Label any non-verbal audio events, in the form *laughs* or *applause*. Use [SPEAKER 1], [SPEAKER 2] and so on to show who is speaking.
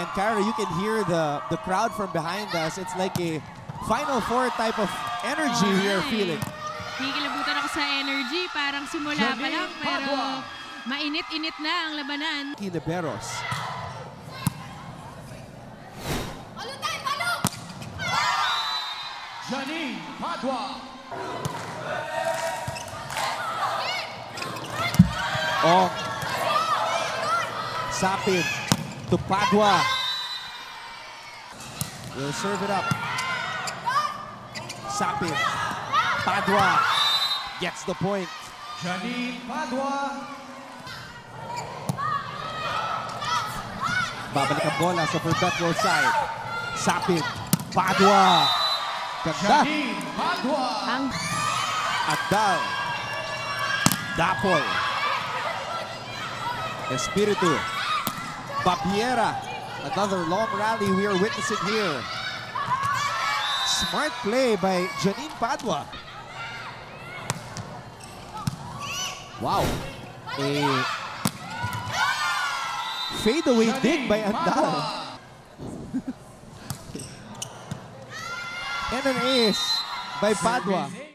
[SPEAKER 1] And Kyra, you can hear the, the crowd from behind us. It's like a Final Four type of energy we are feeling.
[SPEAKER 2] Kikilabutan ako sa energy. Parang simula pa lang, pero mainit-init na ang labanan.
[SPEAKER 1] Liberos.
[SPEAKER 3] Janine Padua.
[SPEAKER 1] Ong. Sapin to Padua. Will serve it up. Sapin. Padua gets the point.
[SPEAKER 3] Janine Padua.
[SPEAKER 1] Babalik ang bola sa perpetual side. Sapin. Padua. Ganda.
[SPEAKER 3] Janine Padua.
[SPEAKER 2] Ang
[SPEAKER 1] Agdal. Dapol. Espiritu. Babiera. Another long rally we are witnessing here. Smart play by Janine Padua. Wow. A fadeaway dig by Andal. *laughs* and an ace by Padua.